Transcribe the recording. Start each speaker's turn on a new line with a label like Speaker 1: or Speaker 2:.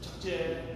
Speaker 1: 첫째